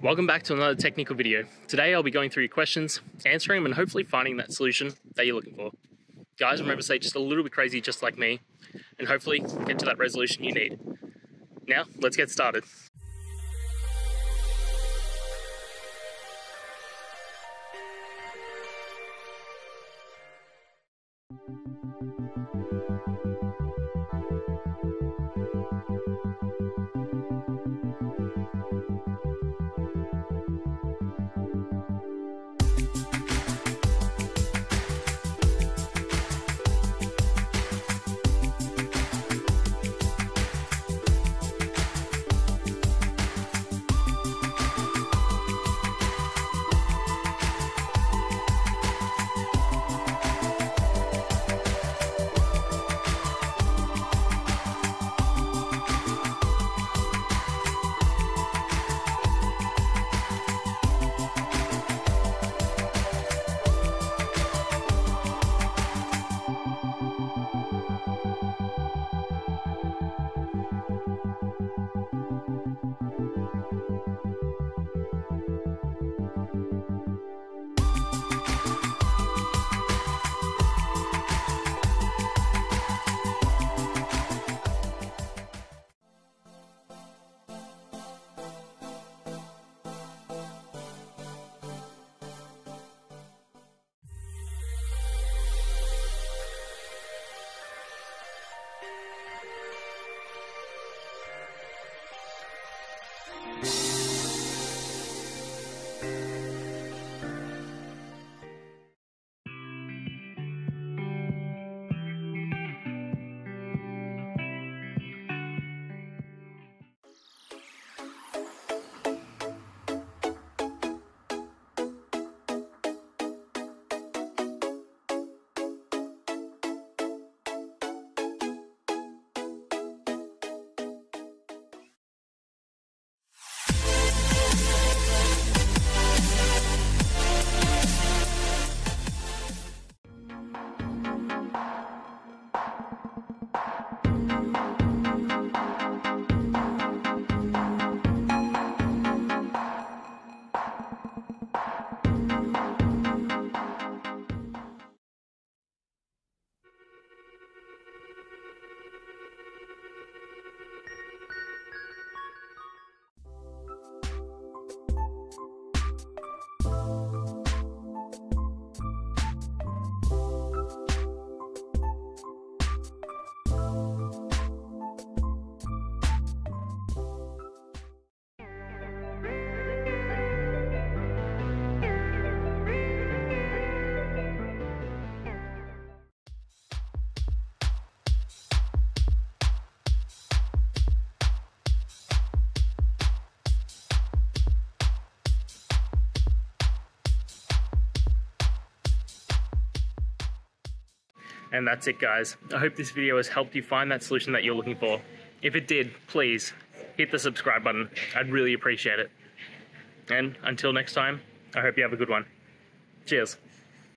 Welcome back to another technical video. Today I'll be going through your questions, answering them, and hopefully finding that solution that you're looking for. Guys, remember to stay just a little bit crazy just like me, and hopefully get to that resolution you need. Now, let's get started. you And that's it guys. I hope this video has helped you find that solution that you're looking for. If it did, please hit the subscribe button. I'd really appreciate it. And until next time, I hope you have a good one. Cheers.